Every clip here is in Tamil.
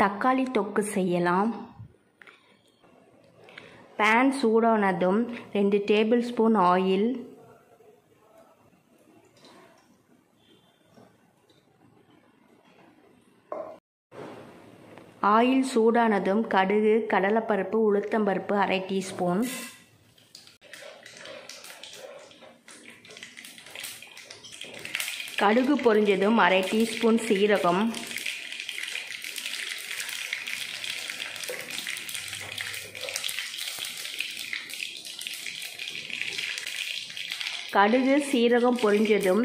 தக்காளி தொக்கு செய்யலாம். பேன் சூடானதும் ரெண்டு டேபிள் ஸ்பூன் ஆயில் ஆயில் சூடானதும் கடுகு கடலைப்பருப்பு உளுத்தம்பருப்பு அரை டீஸ்பூன் கடுகு பொரிஞ்சதும் அரை டீஸ்பூன் சீரகம். கடுகு சீரகம் பொரிஞ்சதும்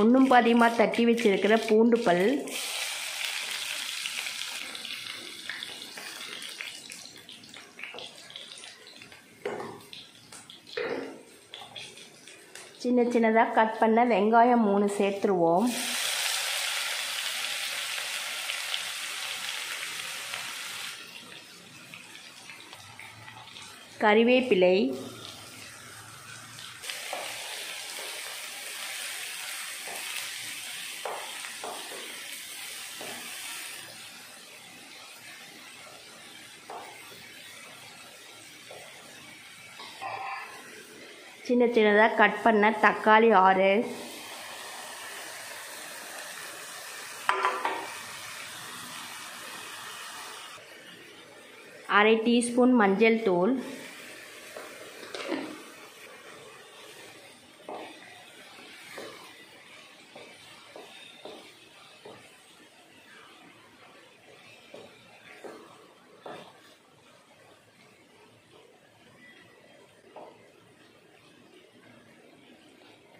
ஒன்றும் பாதியமாக தட்டி வச்சிருக்கிற பூண்டு பல். சின்ன சின்னதாக கட் பண்ண வெங்காயம் மூணு சேர்த்துருவோம். கறிவேப்பிலை சின்ன சின்னதாக கட் பண்ண தக்காளி ஆறு. அரை டீஸ்பூன் மஞ்சள் தூள்.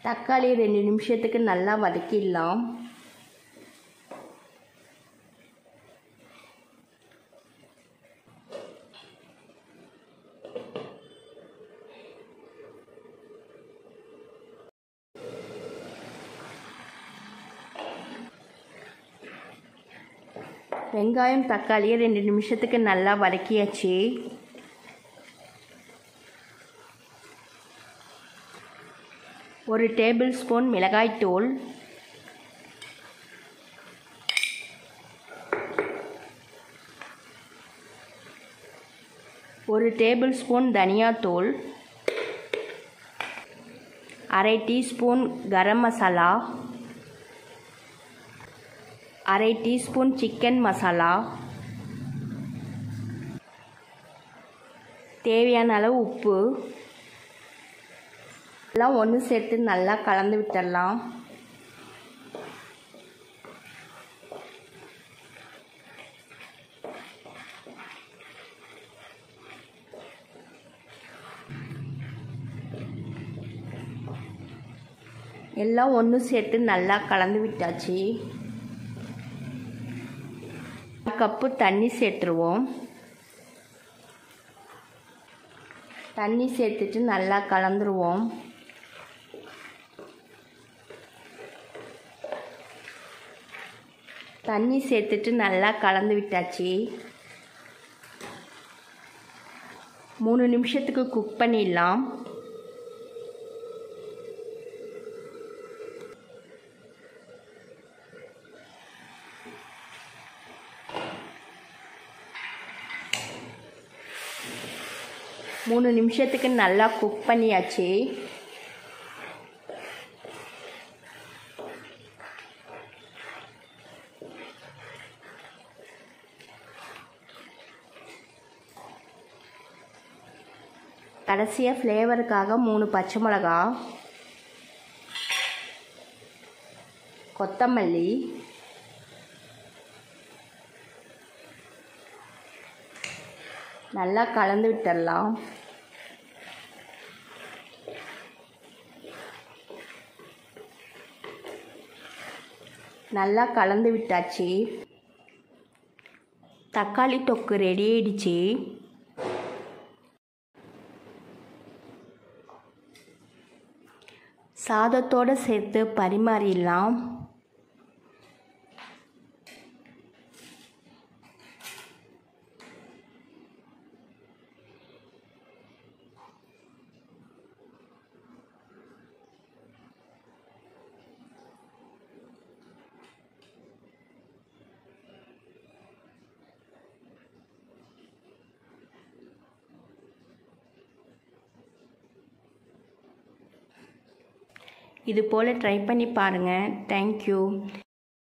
தக்காளி ரெண்டு நிமிஷத்துக்கு நல்லா வதக்கிடலாம். வெங்காயம் தக்காளியை ரெண்டு நிமிஷத்துக்கு நல்லா வதக்கியாச்சு. ஒரு டேபிள் ஸ்பூன் மிளகாய்த்தூள் ஒரு டேபிள் ஸ்பூன் தனியாத்தூள் அரை டீஸ்பூன் கரம் மசாலா. அரை டீஸ்பூன் சிக்கன் மசாலா. தேவையான அளவு உப்பு. எல்லாம் ஒன்று சேர்த்து நல்லா கலந்து விட்டுடலாம். எல்லாம் ஒன்று சேர்த்து நல்லா கலந்து விட்டாச்சு. கப்பு தண்ணி சேர்த்துருவோம். தண்ணி சேர்த்துட்டு நல்லா கலந்துருவோம். தண்ணி சேர்த்துட்டு நல்லா கலந்து விட்டாச்சு. மூணு நிமிஷத்துக்கு குக் பண்ணிடலாம். மூணு நிமிஷத்துக்கு நல்லா குக் பண்ணியாச்சு. கடைசியாக ஃப்ளேவருக்காக மூணு பச்சை மிளகா கொத்தமல்லி நல்லா கலந்து விட்டுடலாம். நல்லா கலந்து விட்டாச்சு. தக்காளி தொக்கு ரெடி ஆயிடுச்சு. சாதத்தோடு சேர்த்து பரிமாறிடலாம். இது போல் ட்ரை பண்ணி பாருங்கள் தேங்க்யூ